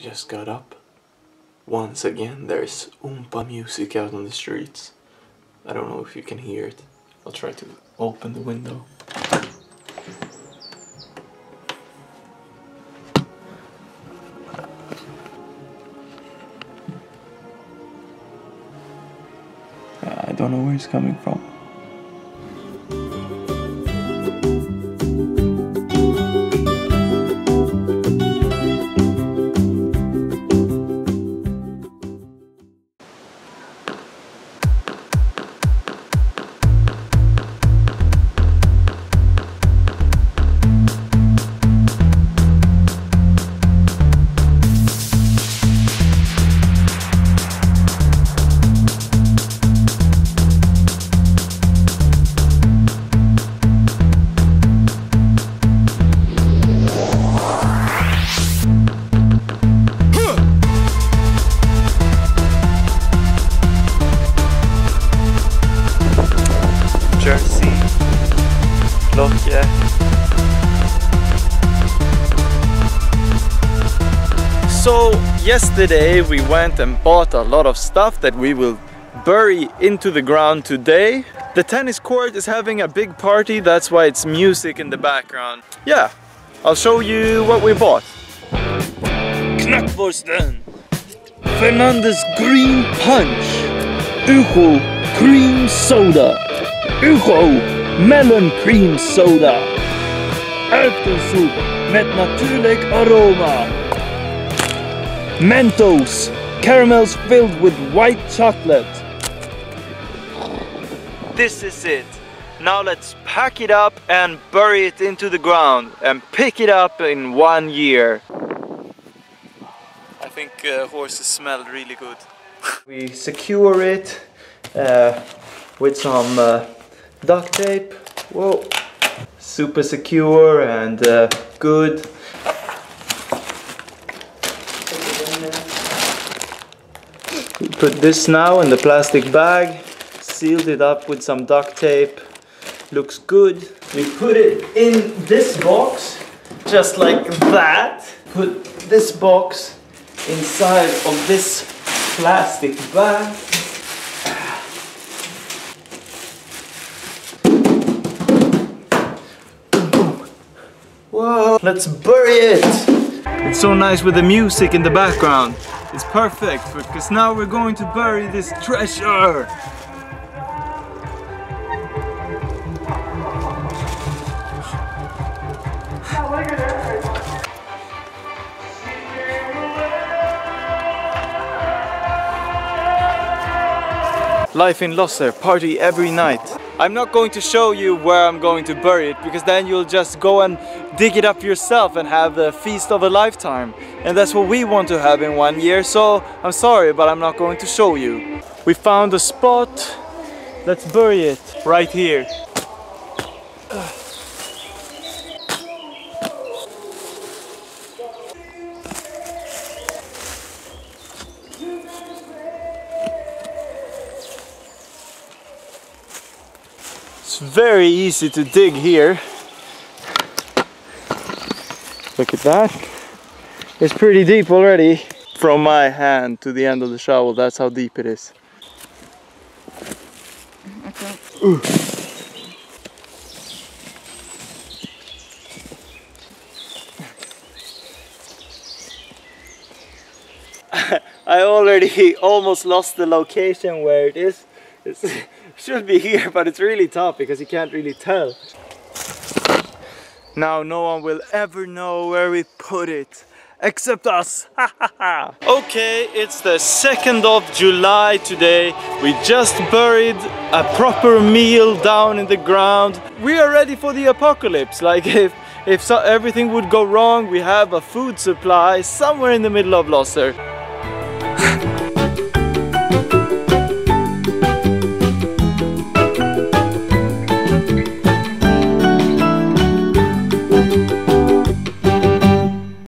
just got up. Once again, there's Oompah music out on the streets. I don't know if you can hear it. I'll try to open the window. Uh, I don't know where it's coming from. Locke. So yesterday we went and bought a lot of stuff that we will bury into the ground today. The tennis court is having a big party, that's why it's music in the background. Yeah, I'll show you what we bought. Knackwursten, Fernandes Green Punch, Ugo Cream Soda, Ugo Melon Cream Soda, Erwtensoep met natuurlijk aroma, Mentos, caramels filled with white chocolate. This is it. Now let's pack it up and bury it into the ground and pick it up in one year. I think uh, horses smell really good. we secure it uh, with some uh, duct tape. Whoa, super secure and uh, good. We put this now in the plastic bag, sealed it up with some duct tape. Looks good. We put it in this box, just like that. Put this box inside of this plastic bag. Whoa, let's bury it! It's so nice with the music in the background. It's perfect because now we're going to bury this treasure. Life in Losser, party every night. I'm not going to show you where I'm going to bury it because then you'll just go and dig it up yourself and have the feast of a lifetime. And that's what we want to have in one year, so I'm sorry, but I'm not going to show you. We found a spot. Let's bury it right here. Very easy to dig here. Look at that. It's pretty deep already. From my hand to the end of the shovel, that's how deep it is. Ooh. I already almost lost the location where it is. It's, it should be here, but it's really tough because you can't really tell. Now no one will ever know where we put it. Except us! okay, it's the 2nd of July today. We just buried a proper meal down in the ground. We are ready for the apocalypse. Like if, if so, everything would go wrong, we have a food supply somewhere in the middle of Losser.